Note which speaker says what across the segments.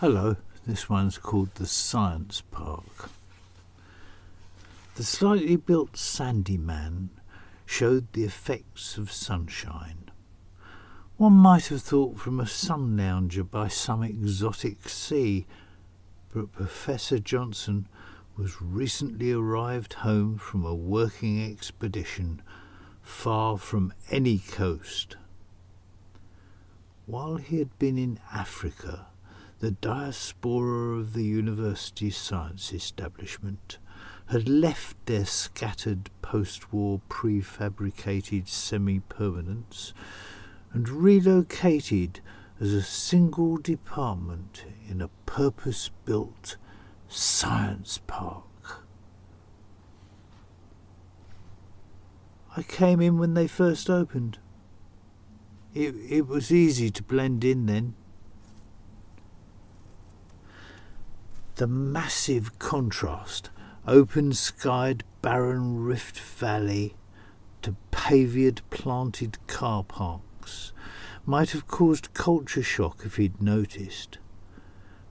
Speaker 1: Hello, this one's called the Science Park. The slightly built sandy man showed the effects of sunshine. One might have thought from a sun lounger by some exotic sea, but Professor Johnson was recently arrived home from a working expedition far from any coast. While he had been in Africa, the diaspora of the university science establishment had left their scattered post-war prefabricated semi-permanents and relocated as a single department in a purpose-built science park. I came in when they first opened. It, it was easy to blend in then. The massive contrast, open skied barren rift valley to paved planted car parks might have caused culture shock if he'd noticed.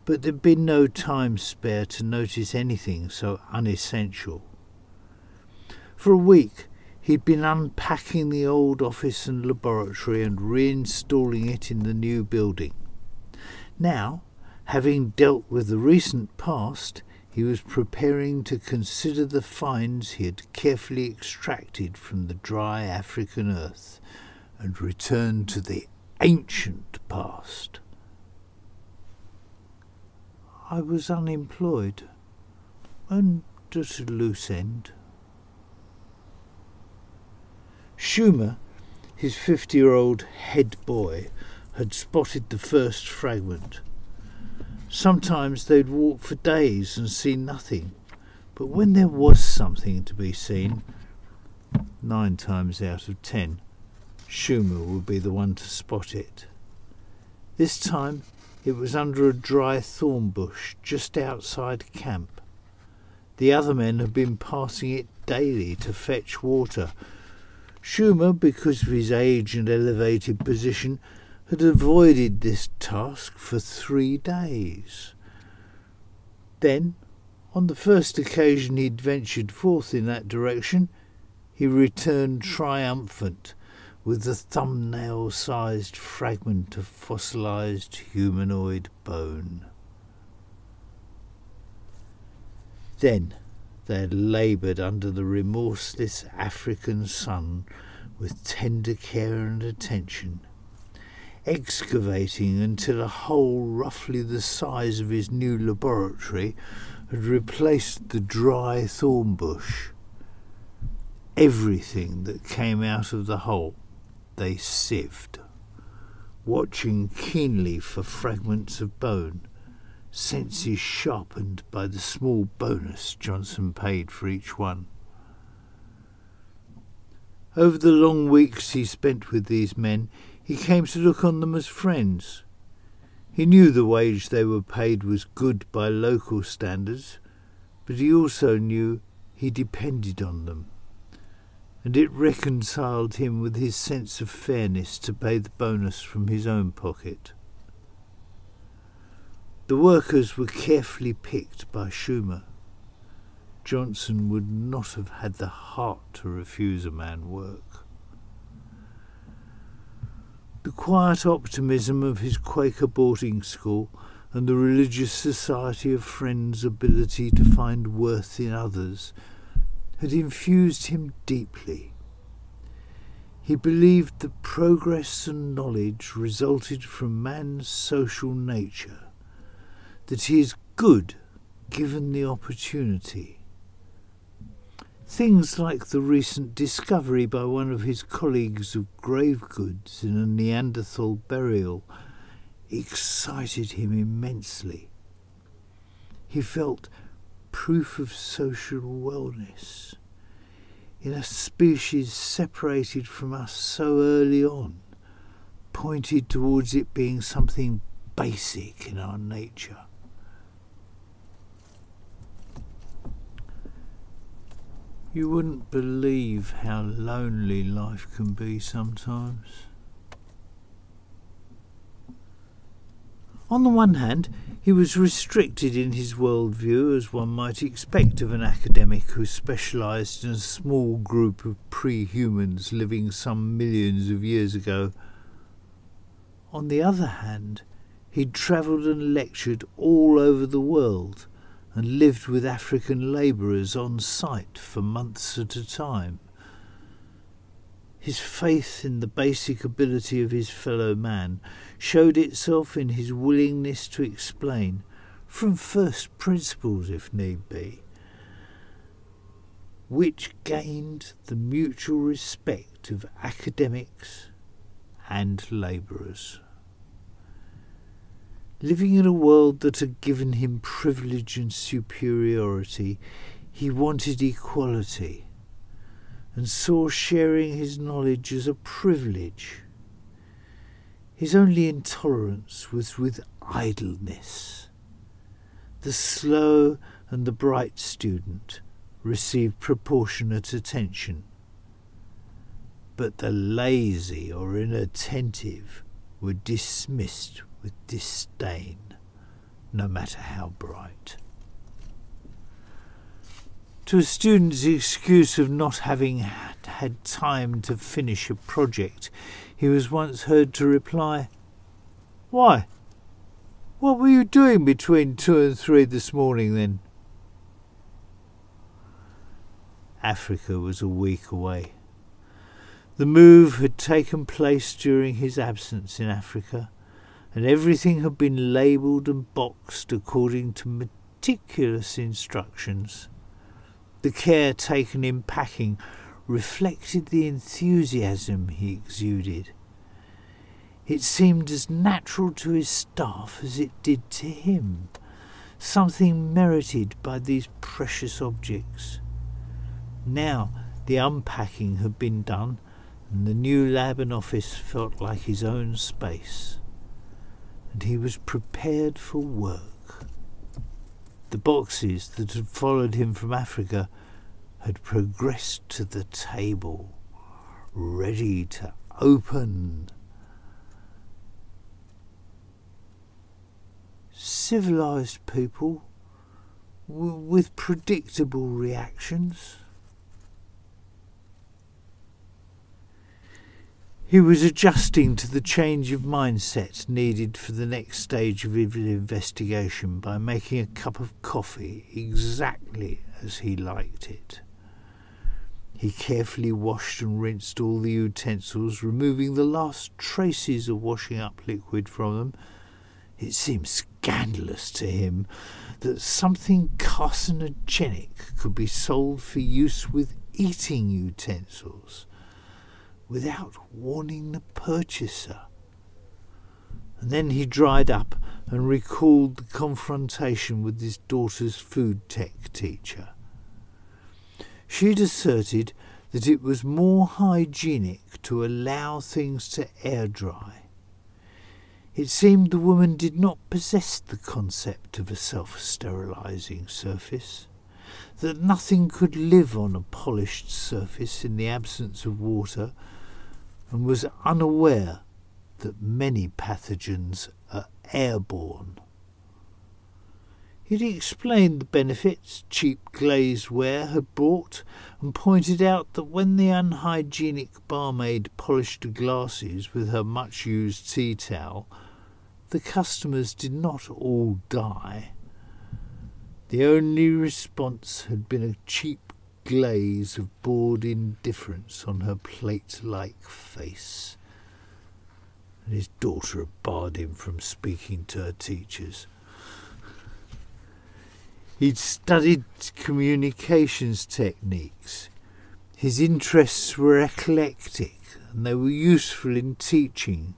Speaker 1: But there'd been no time spare to notice anything so unessential. For a week He'd been unpacking the old office and laboratory and reinstalling it in the new building. Now, having dealt with the recent past, he was preparing to consider the finds he had carefully extracted from the dry African earth and return to the ancient past. I was unemployed and at a loose end. Schumer, his 50 year old head boy, had spotted the first fragment. Sometimes they'd walk for days and see nothing, but when there was something to be seen, nine times out of ten, Schumer would be the one to spot it. This time it was under a dry thorn bush just outside camp. The other men had been passing it daily to fetch water Schumer, because of his age and elevated position, had avoided this task for three days. Then, on the first occasion he'd ventured forth in that direction, he returned triumphant with the thumbnail sized fragment of fossilized humanoid bone. Then, they had laboured under the remorseless African sun with tender care and attention, excavating until a hole roughly the size of his new laboratory had replaced the dry thorn bush. Everything that came out of the hole they sieved, watching keenly for fragments of bone senses sharpened by the small bonus Johnson paid for each one. Over the long weeks he spent with these men, he came to look on them as friends. He knew the wage they were paid was good by local standards, but he also knew he depended on them, and it reconciled him with his sense of fairness to pay the bonus from his own pocket. The workers were carefully picked by Schumer. Johnson would not have had the heart to refuse a man work. The quiet optimism of his Quaker boarding school and the religious society of friends' ability to find worth in others had infused him deeply. He believed that progress and knowledge resulted from man's social nature that he is good given the opportunity. Things like the recent discovery by one of his colleagues of grave goods in a Neanderthal burial excited him immensely. He felt proof of social wellness in a species separated from us so early on, pointed towards it being something basic in our nature. You wouldn't believe how lonely life can be sometimes. On the one hand, he was restricted in his worldview, as one might expect of an academic who specialised in a small group of pre-humans living some millions of years ago. On the other hand, he'd travelled and lectured all over the world and lived with African labourers on site for months at a time. His faith in the basic ability of his fellow man showed itself in his willingness to explain, from first principles if need be, which gained the mutual respect of academics and labourers. Living in a world that had given him privilege and superiority, he wanted equality and saw sharing his knowledge as a privilege. His only intolerance was with idleness. The slow and the bright student received proportionate attention, but the lazy or inattentive were dismissed with disdain, no matter how bright. To a student's excuse of not having had time to finish a project, he was once heard to reply, Why? What were you doing between two and three this morning then? Africa was a week away. The move had taken place during his absence in Africa, and everything had been labelled and boxed according to meticulous instructions. The care taken in packing reflected the enthusiasm he exuded. It seemed as natural to his staff as it did to him, something merited by these precious objects. Now the unpacking had been done, and the new lab and office felt like his own space, and he was prepared for work. The boxes that had followed him from Africa had progressed to the table, ready to open. Civilized people with predictable reactions. He was adjusting to the change of mindset needed for the next stage of his investigation by making a cup of coffee exactly as he liked it. He carefully washed and rinsed all the utensils, removing the last traces of washing up liquid from them. It seemed scandalous to him that something carcinogenic could be sold for use with eating utensils without warning the purchaser. And then he dried up and recalled the confrontation with his daughter's food tech teacher. She'd asserted that it was more hygienic to allow things to air dry. It seemed the woman did not possess the concept of a self sterilizing surface that nothing could live on a polished surface in the absence of water, and was unaware that many pathogens are airborne. He'd explained the benefits cheap glazed ware had brought, and pointed out that when the unhygienic barmaid polished the glasses with her much used tea towel, the customers did not all die. The only response had been a cheap glaze of bored indifference on her plate like face. And his daughter had barred him from speaking to her teachers. He'd studied communications techniques. His interests were eclectic and they were useful in teaching.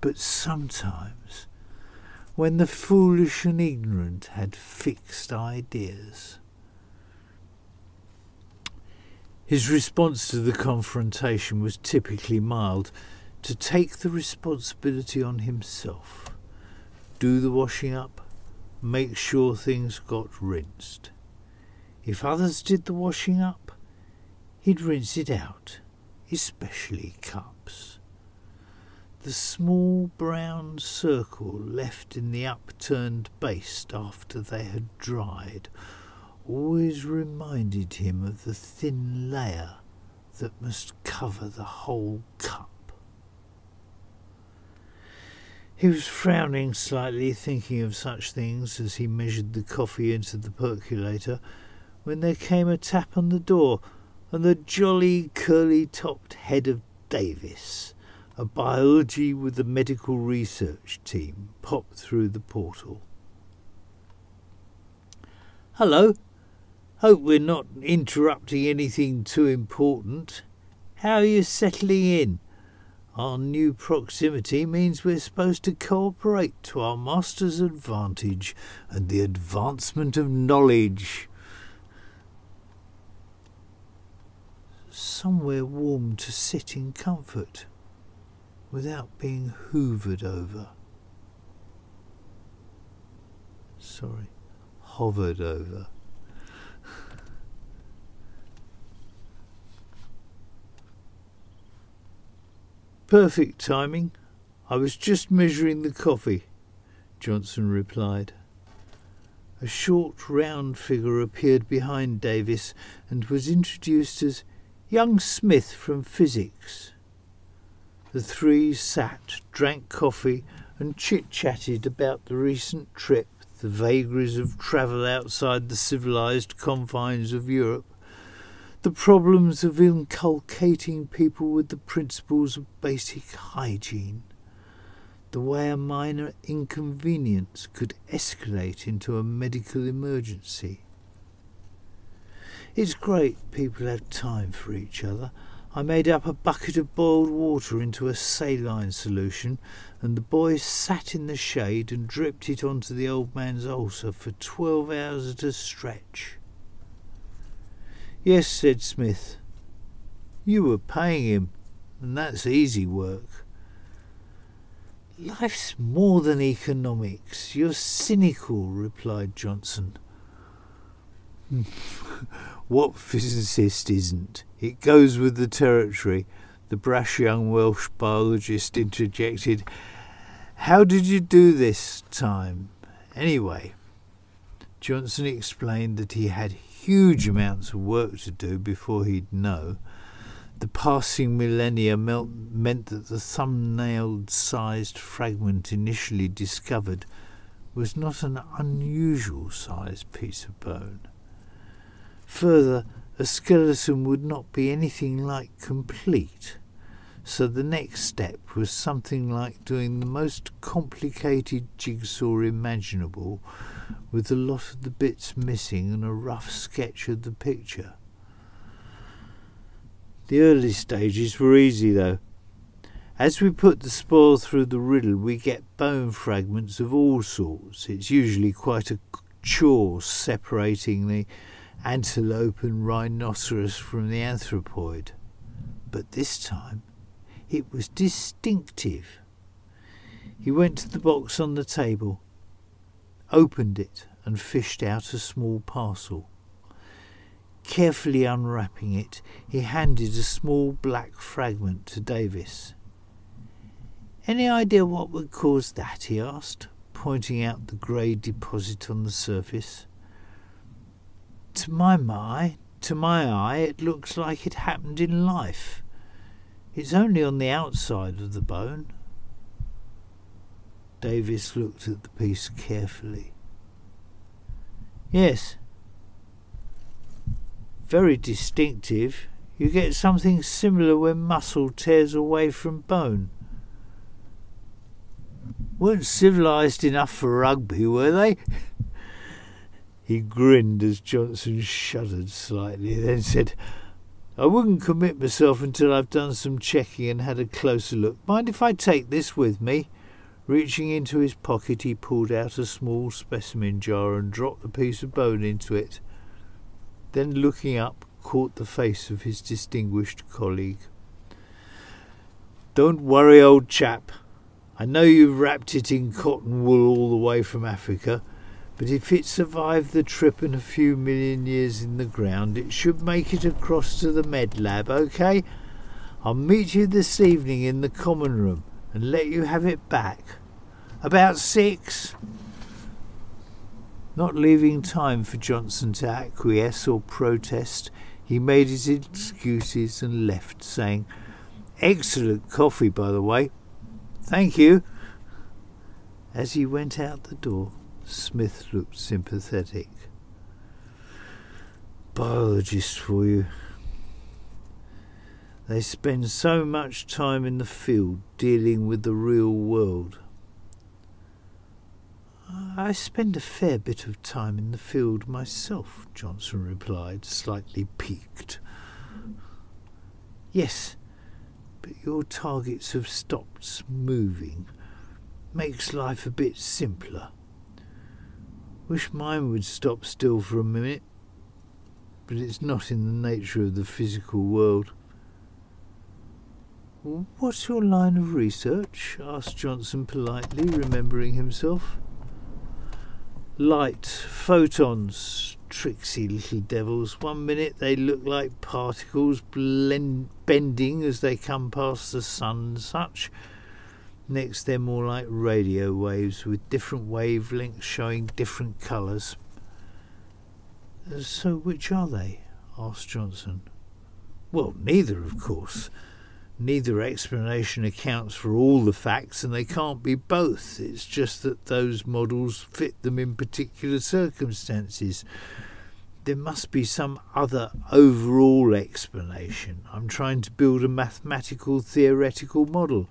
Speaker 1: But sometimes when the foolish and ignorant had fixed ideas. His response to the confrontation was typically mild to take the responsibility on himself, do the washing up, make sure things got rinsed. If others did the washing up, he'd rinse it out, especially cups. The small brown circle left in the upturned baste after they had dried always reminded him of the thin layer that must cover the whole cup. He was frowning slightly, thinking of such things as he measured the coffee into the percolator, when there came a tap on the door, and the jolly curly topped head of Davis, a biology with the medical research team, popped through the portal. Hello. Hope we're not interrupting anything too important. How are you settling in? Our new proximity means we're supposed to cooperate to our master's advantage and the advancement of knowledge. Somewhere warm to sit in comfort without being hoovered over. Sorry, hovered over. Perfect timing. I was just measuring the coffee, Johnson replied. A short, round figure appeared behind Davis and was introduced as young Smith from physics. The three sat, drank coffee, and chit chatted about the recent trip, the vagaries of travel outside the civilized confines of Europe, the problems of inculcating people with the principles of basic hygiene, the way a minor inconvenience could escalate into a medical emergency. It's great people have time for each other. I made up a bucket of boiled water into a saline solution, and the boys sat in the shade and dripped it onto the old man's ulcer for twelve hours at a stretch. Yes, said Smith. You were paying him, and that's easy work. Life's more than economics. You're cynical, replied Johnson. what physicist isn't? It goes with the territory, the brash young Welsh biologist interjected. How did you do this time? Anyway, Johnson explained that he had huge amounts of work to do before he'd know. The passing millennia meant that the thumbnail sized fragment initially discovered was not an unusual sized piece of bone. Further, a skeleton would not be anything like complete, so the next step was something like doing the most complicated jigsaw imaginable with a lot of the bits missing and a rough sketch of the picture. The early stages were easy though. As we put the spoil through the riddle, we get bone fragments of all sorts. It's usually quite a chore separating the antelope and rhinoceros from the anthropoid. But this time it was distinctive. He went to the box on the table opened it and fished out a small parcel. Carefully unwrapping it, he handed a small black fragment to Davis. Any idea what would cause that? he asked, pointing out the grey deposit on the surface. To my eye, to my eye, it looks like it happened in life. It's only on the outside of the bone. Davis looked at the piece carefully. Yes. Very distinctive. You get something similar when muscle tears away from bone. Weren't civilized enough for rugby, were they? he grinned as Johnson shuddered slightly, then said, I wouldn't commit myself until I've done some checking and had a closer look. Mind if I take this with me? Reaching into his pocket, he pulled out a small specimen jar and dropped a piece of bone into it. Then, looking up, caught the face of his distinguished colleague. Don't worry, old chap. I know you've wrapped it in cotton wool all the way from Africa, but if it survived the trip and a few million years in the ground, it should make it across to the med lab, okay? I'll meet you this evening in the common room and let you have it back. About six. Not leaving time for Johnson to acquiesce or protest, he made his excuses and left, saying, Excellent coffee, by the way. Thank you. As he went out the door, Smith looked sympathetic. Biologist for you. They spend so much time in the field dealing with the real world. I spend a fair bit of time in the field myself, Johnson replied, slightly piqued. Yes, but your targets have stopped moving. Makes life a bit simpler. Wish mine would stop still for a minute, but it's not in the nature of the physical world. What's your line of research? asked Johnson politely, remembering himself. Light, photons, tricksy little devils. One minute they look like particles blend, bending as they come past the sun and such. Next, they're more like radio waves with different wavelengths showing different colours. Uh, so, which are they? asked Johnson. Well, neither, of course. Neither explanation accounts for all the facts, and they can't be both. It's just that those models fit them in particular circumstances. There must be some other overall explanation. I'm trying to build a mathematical theoretical model.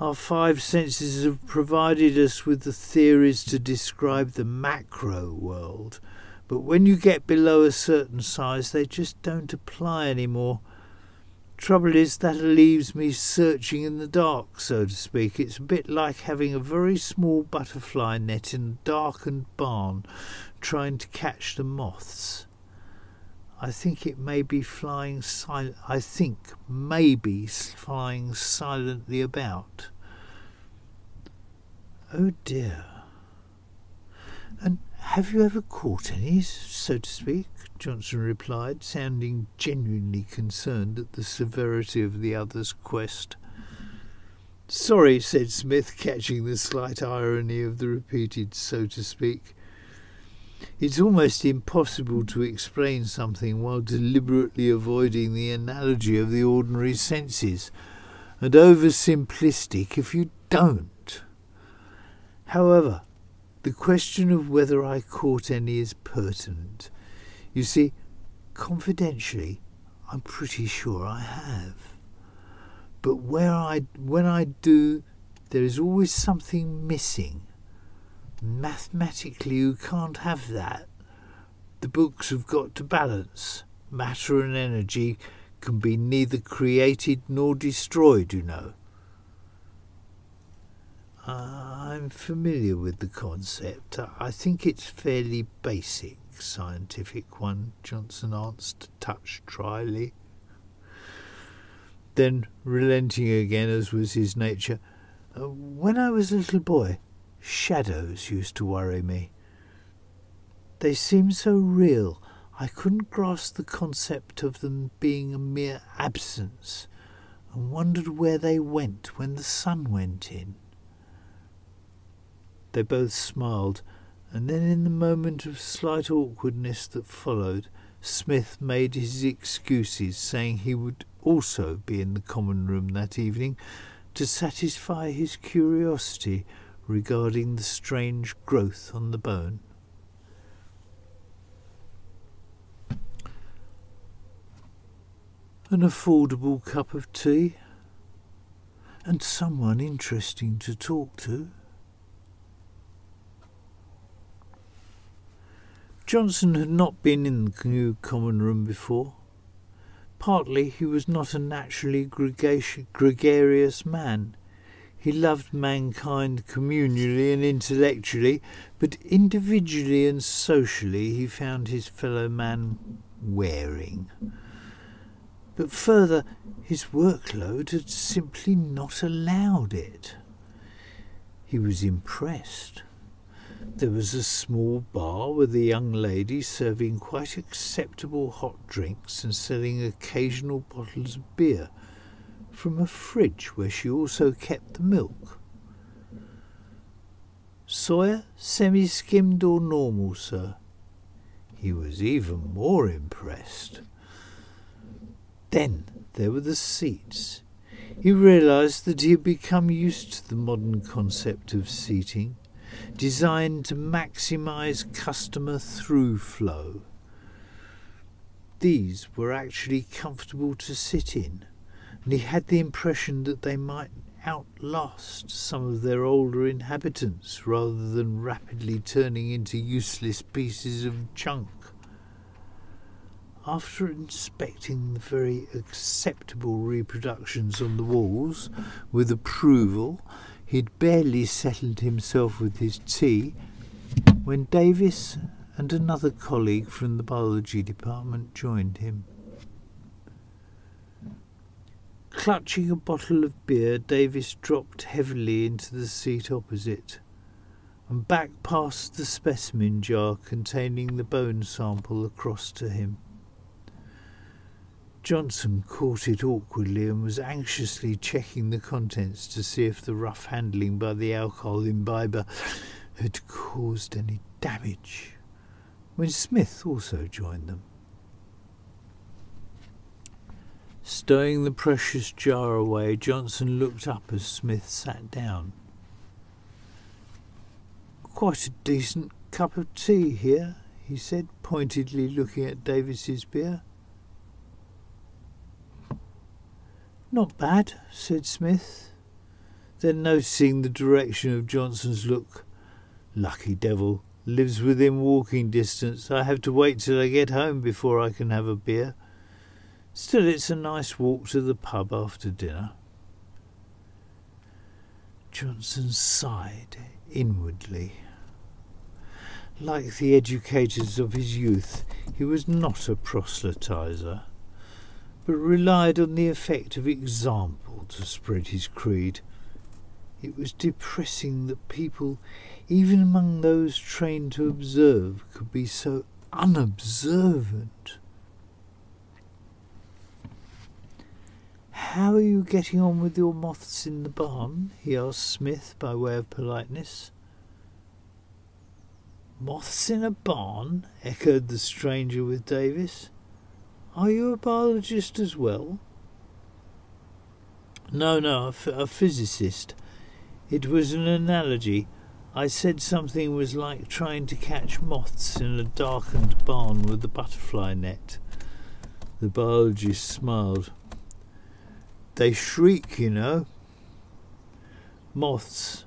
Speaker 1: Our five senses have provided us with the theories to describe the macro world, but when you get below a certain size, they just don't apply anymore. Trouble is, that leaves me searching in the dark, so to speak. It's a bit like having a very small butterfly net in a darkened barn, trying to catch the moths. I think it may be flying sil- I think maybe flying silently about. Oh dear. And have you ever caught any, so to speak? Johnson replied, sounding genuinely concerned at the severity of the other's quest. Sorry, said Smith, catching the slight irony of the repeated so to speak. It's almost impossible to explain something while deliberately avoiding the analogy of the ordinary senses, and oversimplistic if you don't. However, the question of whether I caught any is pertinent. You see, confidentially, I'm pretty sure I have. But where I, when I do, there is always something missing. Mathematically, you can't have that. The books have got to balance. Matter and energy can be neither created nor destroyed, you know. I'm familiar with the concept. I think it's fairly basic, scientific one, Johnson answered, a touch dryly. Then, relenting again, as was his nature, uh, when I was a little boy, shadows used to worry me. They seemed so real, I couldn't grasp the concept of them being a mere absence, and wondered where they went when the sun went in. They both smiled, and then in the moment of slight awkwardness that followed, Smith made his excuses, saying he would also be in the common room that evening to satisfy his curiosity regarding the strange growth on the bone. An affordable cup of tea, and someone interesting to talk to. Johnson had not been in the new common room before. Partly he was not a naturally gregarious man. He loved mankind communally and intellectually, but individually and socially he found his fellow man wearing. But further, his workload had simply not allowed it. He was impressed. There was a small bar with a young lady serving quite acceptable hot drinks and selling occasional bottles of beer. from a fridge where she also kept the milk. Soya, semi-skimmed or normal, sir? He was even more impressed. Then there were the seats. He realized that he had become used to the modern concept of seating, designed to maximize customer through flow. These were actually comfortable to sit in, and he had the impression that they might outlast some of their older inhabitants rather than rapidly turning into useless pieces of junk. After inspecting the very acceptable reproductions on the walls with approval, he'd barely settled himself with his tea when Davis and another colleague from the biology department joined him. Clutching a bottle of beer, Davis dropped heavily into the seat opposite and back past the specimen jar containing the bone sample across to him. Johnson caught it awkwardly and was anxiously checking the contents to see if the rough handling by the alcohol imbiber had caused any damage, when Smith also joined them. Stowing the precious jar away, Johnson looked up as Smith sat down. Quite a decent cup of tea here, he said, pointedly looking at Davis's beer. Not bad, said Smith. Then noticing the direction of Johnson's look, lucky devil, lives within walking distance. I have to wait till I get home before I can have a beer. Still, it's a nice walk to the pub after dinner. Johnson sighed inwardly. Like the educators of his youth, he was not a proselytizer, but relied on the effect of example to spread his creed. It was depressing that people, even among those trained to observe, could be so unobservant. How are you getting on with your moths in the barn? he asked Smith by way of politeness. Moths in a barn? echoed the stranger with Davis. Are you a biologist as well? No, no, a physicist. It was an analogy. I said something was like trying to catch moths in a darkened barn with a butterfly net. The biologist smiled. They shriek, you know. Moths.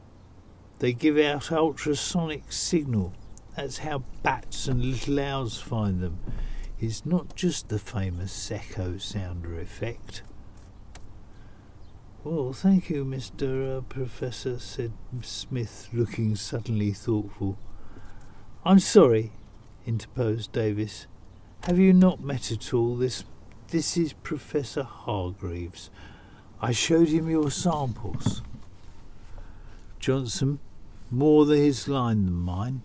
Speaker 1: They give out ultrasonic signal. That's how bats and little owls find them. It's not just the famous echo sounder effect. Well, thank you, Mr. Uh, Professor, said Smith, looking suddenly thoughtful. I'm sorry, interposed Davis. Have you not met at all? This, this is Professor Hargreaves. I showed him your samples. Johnson, more than his line than mine.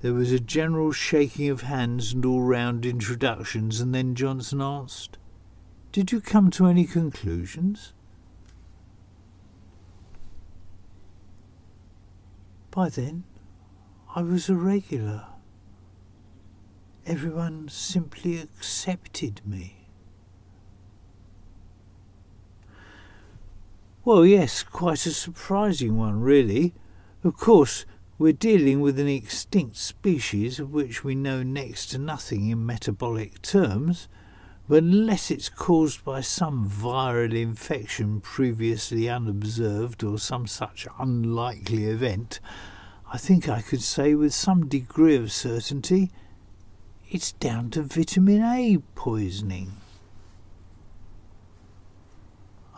Speaker 1: There was a general shaking of hands and all round introductions, and then Johnson asked, Did you come to any conclusions? By then, I was a regular. Everyone simply accepted me. Well, yes, quite a surprising one, really. Of course, we're dealing with an extinct species of which we know next to nothing in metabolic terms, but unless it's caused by some viral infection previously unobserved or some such unlikely event, I think I could say with some degree of certainty it's down to vitamin A poisoning.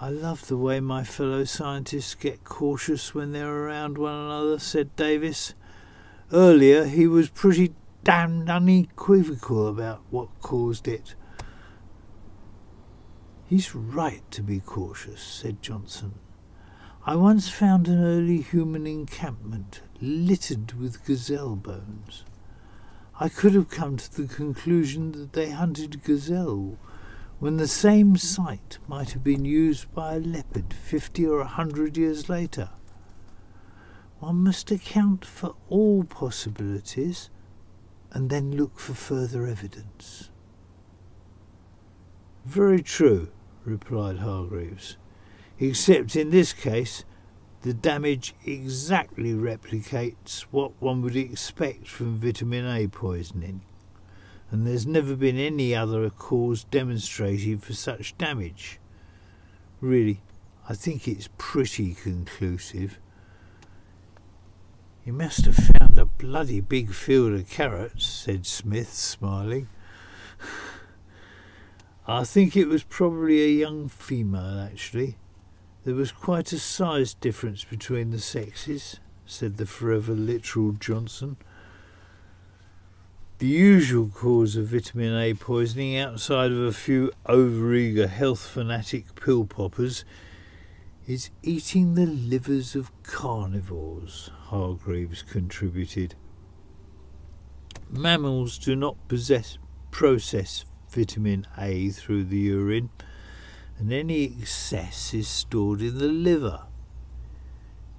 Speaker 1: I love the way my fellow scientists get cautious when they're around one another, said Davis. Earlier he was pretty damned unequivocal about what caused it. He's right to be cautious, said Johnson. I once found an early human encampment littered with gazelle bones. I could have come to the conclusion that they hunted gazelle when the same site might have been used by a leopard fifty or a hundred years later. One must account for all possibilities and then look for further evidence. Very true, replied Hargreaves, except in this case the damage exactly replicates what one would expect from vitamin A poisoning, and there's never been any other cause demonstrated for such damage. Really, I think it's pretty conclusive. You must have found a bloody big field of carrots, said Smith, smiling. I think it was probably a young female, actually. There was quite a size difference between the sexes, said the forever literal Johnson. The usual cause of vitamin A poisoning, outside of a few overeager health fanatic pill poppers, is eating the livers of carnivores, Hargreaves contributed. Mammals do not possess process vitamin A through the urine, and any excess is stored in the liver.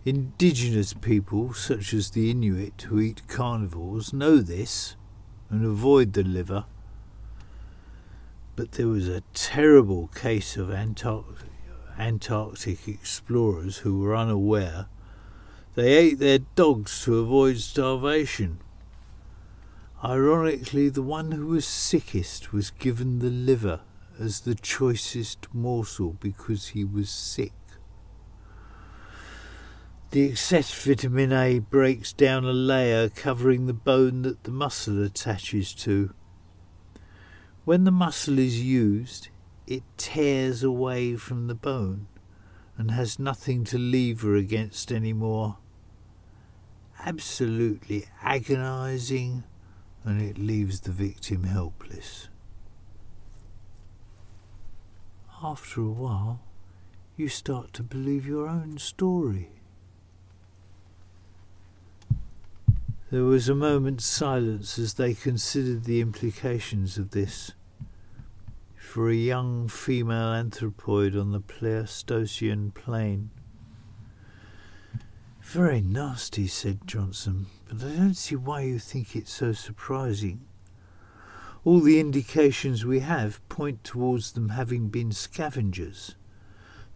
Speaker 1: Indigenous people, such as the Inuit who eat carnivores, know this and avoid the liver. But there was a terrible case of Antarctic Antarctic explorers who were unaware. They ate their dogs to avoid starvation. Ironically, the one who was sickest was given the liver as the choicest morsel because he was sick. The excess vitamin A breaks down a layer covering the bone that the muscle attaches to. When the muscle is used, it tears away from the bone and has nothing to lever against any more. Absolutely agonizing, and it leaves the victim helpless. After a while, you start to believe your own story. There was a moment's silence as they considered the implications of this for a young female anthropoid on the Pleistocene plain. Very nasty, said Johnson, but I don't see why you think it so surprising. All the indications we have point towards them having been scavengers.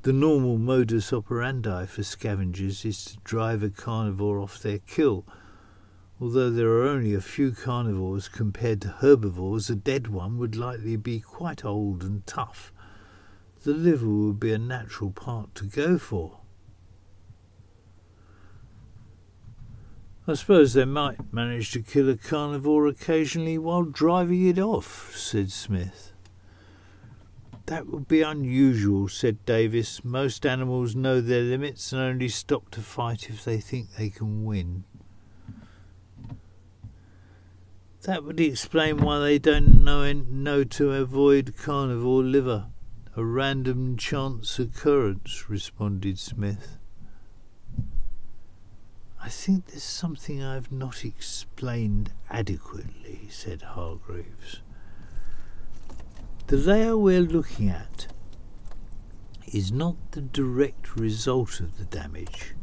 Speaker 1: The normal modus operandi for scavengers is to drive a carnivore off their kill Although there are only a few carnivores compared to herbivores, a dead one would likely be quite old and tough. The liver would be a natural part to go for. I suppose they might manage to kill a carnivore occasionally while driving it off, said Smith. That would be unusual, said Davis. Most animals know their limits and only stop to fight if they think they can win. That would explain why they don't know, know to avoid carnivore liver. A random chance occurrence, responded Smith. I think there's something I've not explained adequately, said Hargreaves. The layer we're looking at is not the direct result of the damage,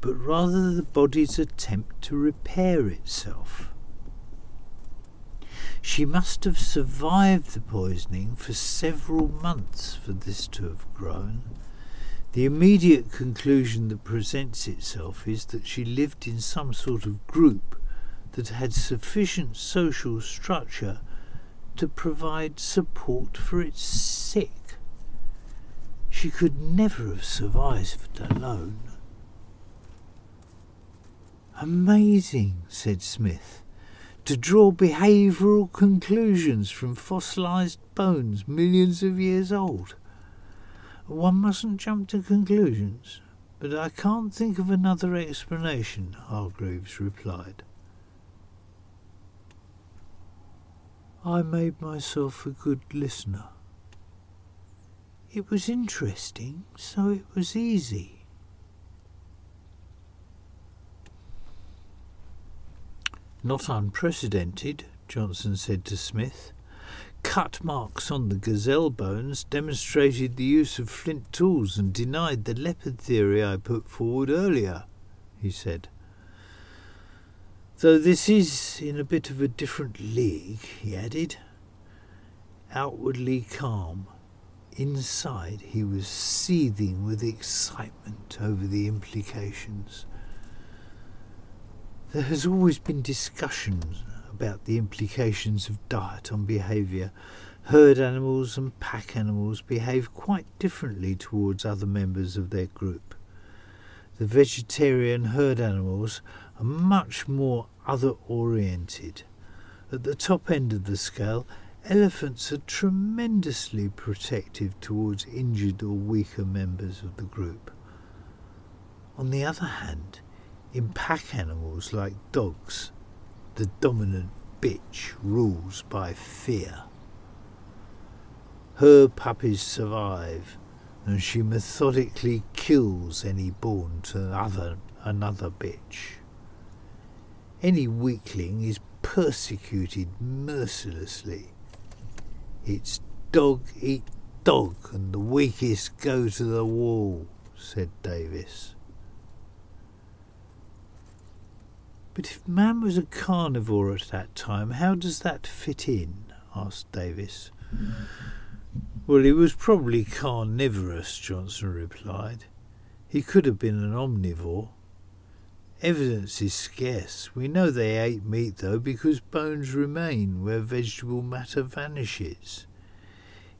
Speaker 1: but rather the body's attempt to repair itself. She must have survived the poisoning for several months for this to have grown. The immediate conclusion that presents itself is that she lived in some sort of group that had sufficient social structure to provide support for its sick. She could never have survived alone. Amazing, said Smith to draw behavioural conclusions from fossilised bones millions of years old. One mustn't jump to conclusions, but I can't think of another explanation, Hargreaves replied. I made myself a good listener. It was interesting, so it was easy. Not unprecedented, Johnson said to Smith. cut marks on the gazelle bones demonstrated the use of flint tools and denied the leopard theory I put forward earlier, he said. Though this is in a bit of a different league, he added. Outwardly calm, inside he was seething with excitement over the implications. There has always been discussion about the implications of diet on behaviour. Herd animals and pack animals behave quite differently towards other members of their group. The vegetarian herd animals are much more other oriented. At the top end of the scale, elephants are tremendously protective towards injured or weaker members of the group. On the other hand, in pack animals like dogs, the dominant bitch rules by fear. Her puppies survive, and she methodically kills any born to other, another bitch. Any weakling is persecuted mercilessly. It's dog eat dog, and the weakest go to the wall, said Davis. But if man was a carnivore at that time, how does that fit in? asked Davis. Well, he was probably carnivorous, Johnson replied. He could have been an omnivore. Evidence is scarce. We know they ate meat, though, because bones remain where vegetable matter vanishes.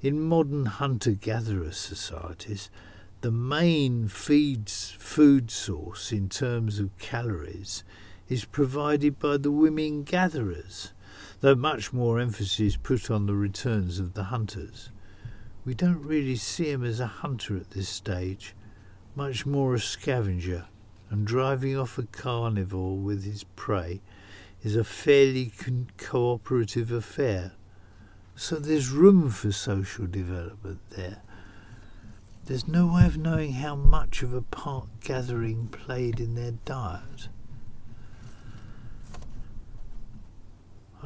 Speaker 1: In modern hunter gatherer societies, the main feeds, food source in terms of calories is provided by the women gatherers, though much more emphasis is put on the returns of the hunters. We don't really see him as a hunter at this stage, much more a scavenger, and driving off a carnivore with his prey is a fairly cooperative affair. So there's room for social development there. There's no way of knowing how much of a part gathering played in their diet.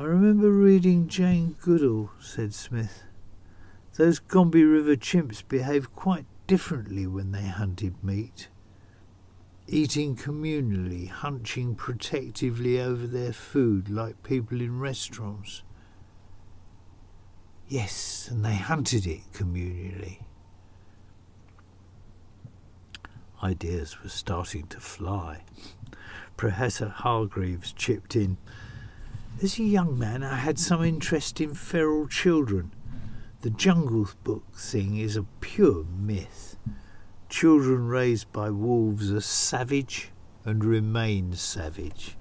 Speaker 1: I remember reading Jane Goodall, said Smith. Those Gombe River chimps behave quite differently when they hunted meat. Eating communally, hunching protectively over their food like people in restaurants. Yes, and they hunted it communally. Ideas were starting to fly. Professor Hargreaves chipped in. As a young man, I had some interest in feral children. The Jungle Book thing is a pure myth. Children raised by wolves are savage and remain savage.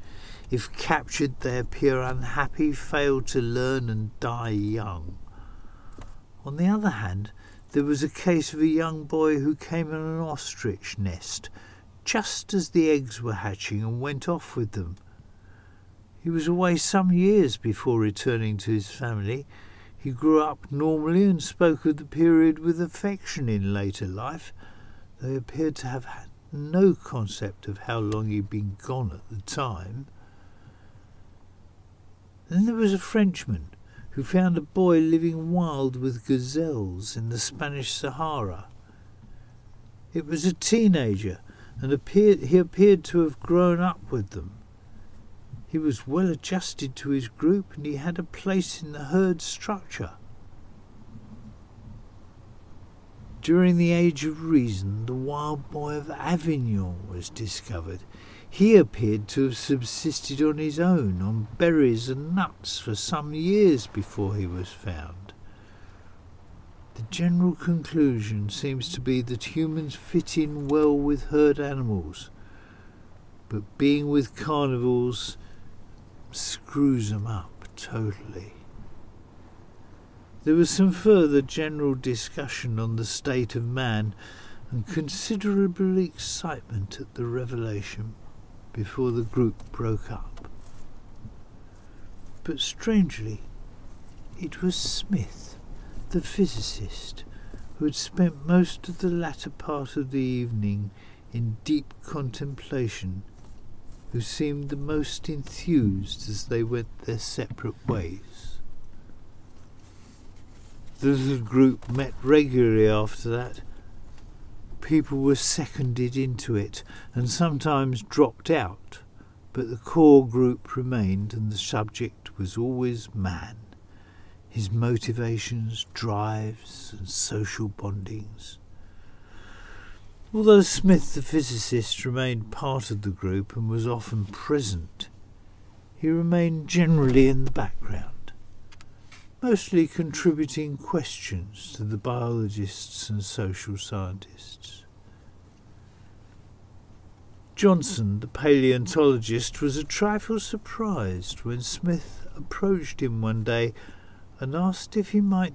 Speaker 1: If captured, they appear unhappy, fail to learn, and die young. On the other hand, there was a case of a young boy who came in an ostrich nest just as the eggs were hatching and went off with them. He was away some years before returning to his family. He grew up normally and spoke of the period with affection in later life, They appeared to have had no concept of how long he'd been gone at the time. Then there was a Frenchman who found a boy living wild with gazelles in the Spanish Sahara. It was a teenager, and appeared, he appeared to have grown up with them. He was well adjusted to his group and he had a place in the herd structure. During the Age of Reason, the wild boy of Avignon was discovered. He appeared to have subsisted on his own, on berries and nuts, for some years before he was found. The general conclusion seems to be that humans fit in well with herd animals, but being with carnivores screws them up totally. There was some further general discussion on the state of man and considerable excitement at the revelation before the group broke up. But strangely, it was Smith, the physicist, who had spent most of the latter part of the evening in deep contemplation who seemed the most enthused as they went their separate ways. The little group met regularly after that. People were seconded into it and sometimes dropped out, but the core group remained and the subject was always man, his motivations, drives, and social bondings. Although Smith the physicist remained part of the group and was often present, he remained generally in the background, mostly contributing questions to the biologists and social scientists. Johnson, the paleontologist, was a trifle surprised when Smith approached him one day and asked if he might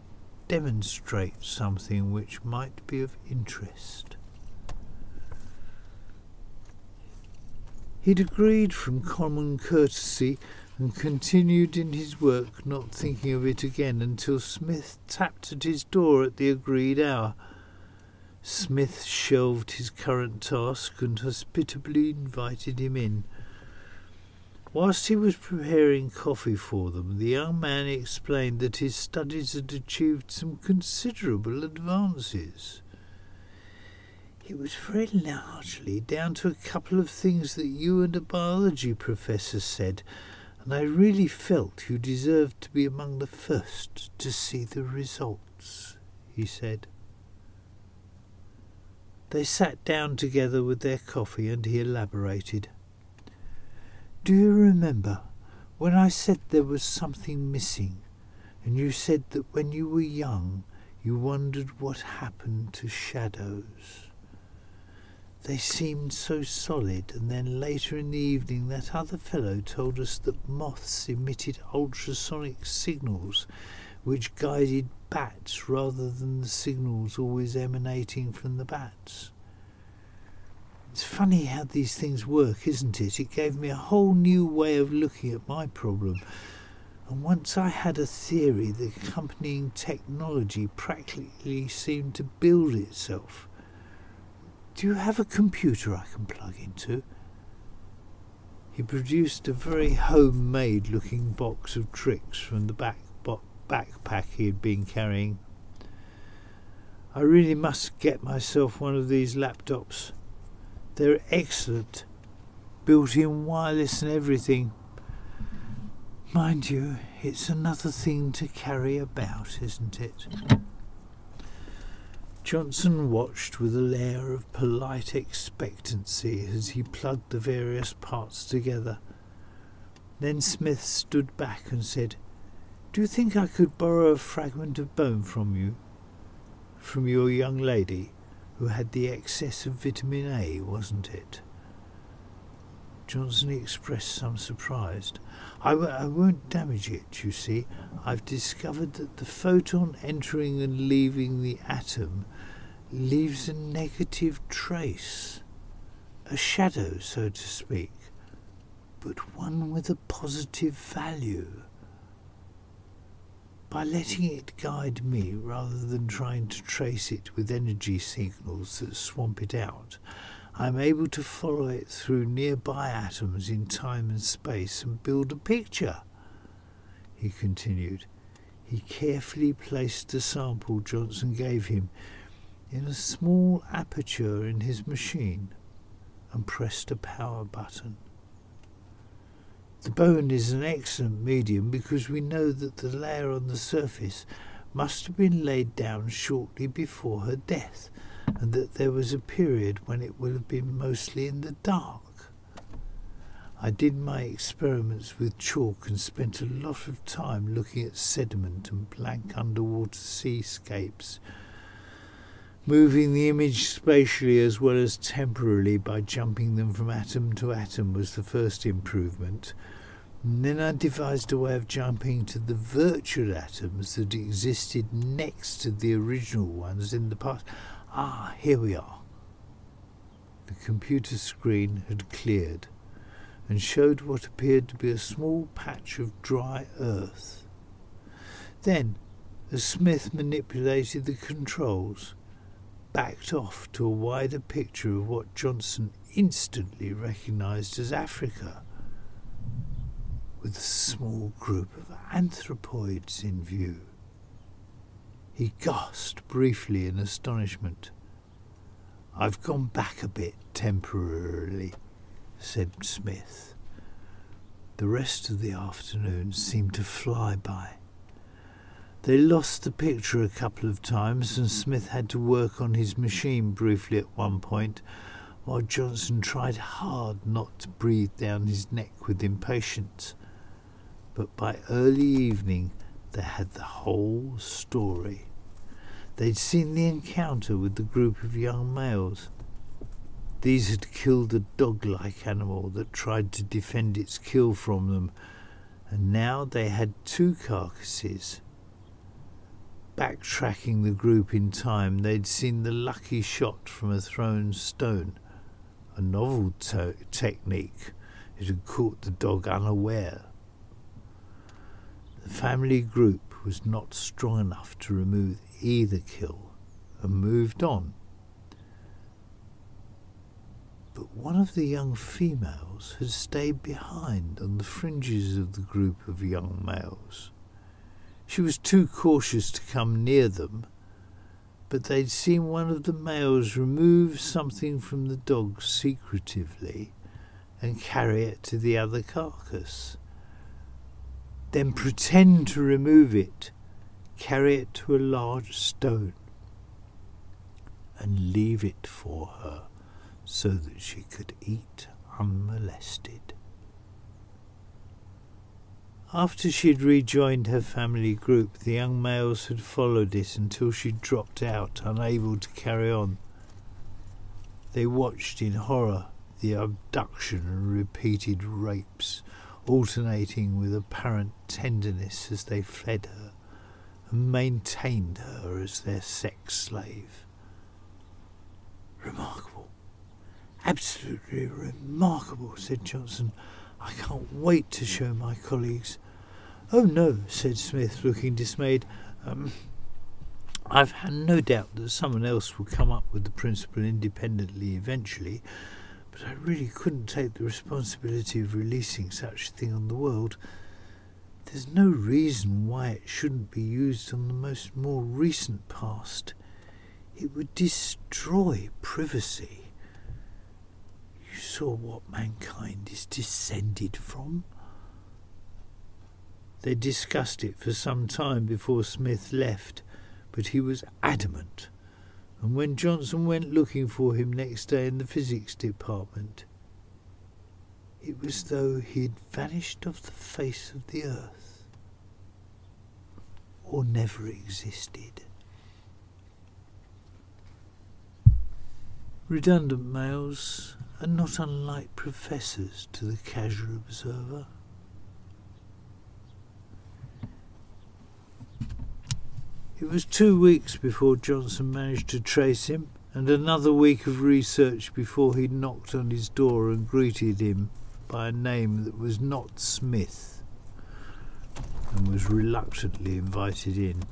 Speaker 1: demonstrate something which might be of interest. He'd agreed from common courtesy and continued in his work, not thinking of it again until Smith tapped at his door at the agreed hour. Smith shelved his current task and hospitably invited him in. Whilst he was preparing coffee for them, the young man explained that his studies had achieved some considerable advances. It was very largely down to a couple of things that you and a biology professor said, and I really felt you deserved to be among the first to see the results, he said. They sat down together with their coffee and he elaborated. Do you remember when I said there was something missing, and you said that when you were young you wondered what happened to shadows? They seemed so solid, and then later in the evening that other fellow told us that moths emitted ultrasonic signals which guided bats rather than the signals always emanating from the bats. It's funny how these things work, isn't it? It gave me a whole new way of looking at my problem. And once I had a theory, the accompanying technology practically seemed to build itself. Do you have a computer I can plug into? He produced a very homemade looking box of tricks from the back backpack he had been carrying. I really must get myself one of these laptops. They're excellent, built in wireless and everything. Mind you, it's another thing to carry about, isn't it? Johnson watched with a layer of polite expectancy as he plugged the various parts together. Then Smith stood back and said, Do you think I could borrow a fragment of bone from you? From your young lady, who had the excess of vitamin A, wasn't it? Johnson expressed some surprise. I w- I won't damage it, you see. I've discovered that the photon entering and leaving the atom leaves a negative trace, a shadow, so to speak, but one with a positive value. By letting it guide me rather than trying to trace it with energy signals that swamp it out, I am able to follow it through nearby atoms in time and space and build a picture. He continued. He carefully placed the sample Johnson gave him in a small aperture in his machine and pressed a power button. The bone is an excellent medium because we know that the layer on the surface must have been laid down shortly before her death and that there was a period when it would have been mostly in the dark. I did my experiments with chalk and spent a lot of time looking at sediment and blank underwater seascapes, moving the image spatially as well as temporally by jumping them from atom to atom was the first improvement. And then I devised a way of jumping to the virtual atoms that existed next to the original ones in the past. Ah, here we are. The computer screen had cleared and showed what appeared to be a small patch of dry earth. Then, as Smith manipulated the controls, backed off to a wider picture of what Johnson instantly recognized as Africa, with a small group of anthropoids in view. He gasped briefly in astonishment. I've gone back a bit temporarily, said Smith. The rest of the afternoon seemed to fly by. They lost the picture a couple of times, and Smith had to work on his machine briefly at one point, while Johnson tried hard not to breathe down his neck with impatience. But by early evening, they had the whole story. They'd seen the encounter with the group of young males. These had killed a dog-like animal that tried to defend its kill from them, and now they had two carcasses backtracking the group in time, they'd seen the lucky shot from a thrown stone, a novel to- technique. It had caught the dog unaware. The family group was not strong enough to remove either kill and moved on. But one of the young females had stayed behind on the fringes of the group of young males. She was too cautious to come near them, but they'd seen one of the males remove something from the dog secretively and carry it to the other carcass. Then pretend to remove it, carry it to a large stone, and leave it for her so that she could eat unmolested. After she had rejoined her family group, the young males had followed it until she dropped out, unable to carry on. They watched in horror the abduction and repeated rapes, alternating with apparent tenderness as they fled her and maintained her as their sex slave. Remarkable. Absolutely remarkable, said Johnson. I can't wait to show my colleagues. Oh no, said Smith, looking dismayed. Um, I've had no doubt that someone else will come up with the principle independently eventually, but I really couldn't take the responsibility of releasing such a thing on the world. There's no reason why it shouldn't be used on the most more recent past. It would destroy privacy. You saw what mankind is descended from. They discussed it for some time before Smith left, but he was adamant. And when Johnson went looking for him next day in the physics department, it was though he had vanished off the face of the earth or never existed. Redundant males are not unlike professors to the casual observer. It was two weeks before Johnson managed to trace him, and another week of research before he knocked on his door and greeted him by a name that was not Smith, and was reluctantly invited in.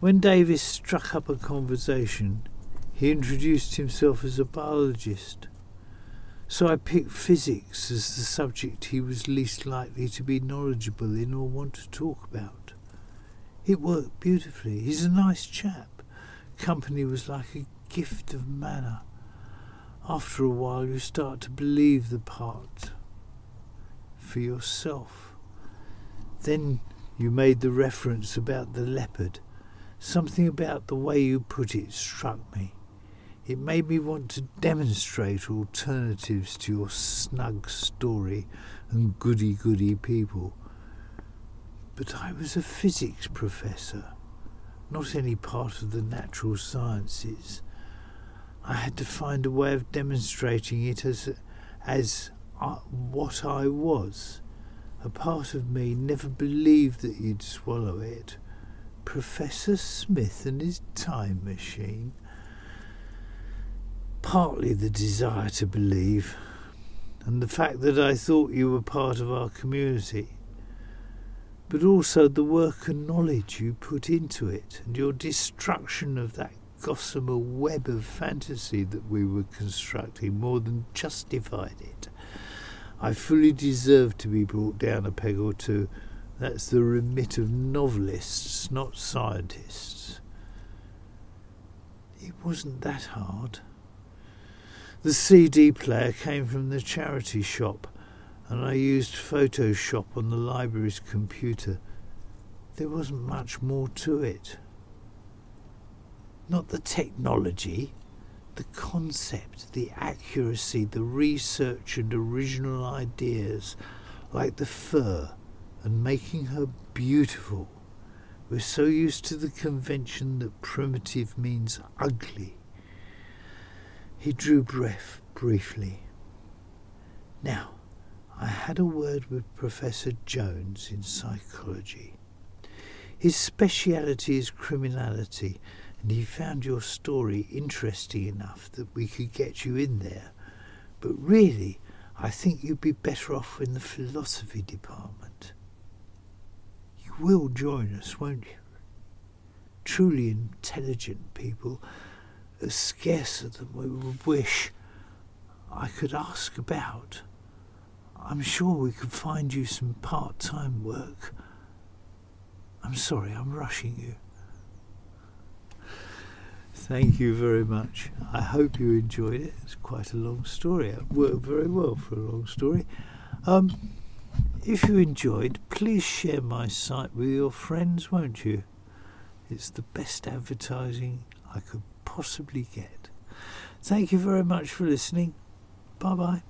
Speaker 1: When Davis struck up a conversation, he introduced himself as a biologist. So I picked physics as the subject he was least likely to be knowledgeable in or want to talk about. It worked beautifully. He's a nice chap. Company was like a gift of manner. After a while, you start to believe the part for yourself. Then you made the reference about the leopard. Something about the way you put it struck me. It made me want to demonstrate alternatives to your snug story and goody goody people. But I was a physics professor, not any part of the natural sciences. I had to find a way of demonstrating it as, as uh, what I was. A part of me never believed that you'd swallow it. Professor Smith and his time machine. Partly the desire to believe, and the fact that I thought you were part of our community, but also the work and knowledge you put into it, and your destruction of that gossamer web of fantasy that we were constructing more than justified it. I fully deserved to be brought down a peg or two That's the remit of novelists, not scientists. It wasn't that hard. The CD player came from the charity shop, and I used Photoshop on the library's computer. There wasn't much more to it. Not the technology, the concept, the accuracy, the research and original ideas, like the fur and making her beautiful. We're so used to the convention that primitive means ugly. He drew breath briefly. Now, I had a word with Professor Jones in psychology. His speciality is criminality, and he found your story interesting enough that we could get you in there. But really, I think you'd be better off in the philosophy department. You will join us, won't you? Truly intelligent people are scarcer than we would wish. I could ask about. I'm sure we could find you some part time work. I'm sorry, I'm rushing you. Thank you very much. I hope you enjoyed it. It's quite a long story. It worked very well for a long story. Um, if you enjoyed, please share my site with your friends, won't you? It's the best advertising I could possibly get. Thank you very much for listening. Bye bye.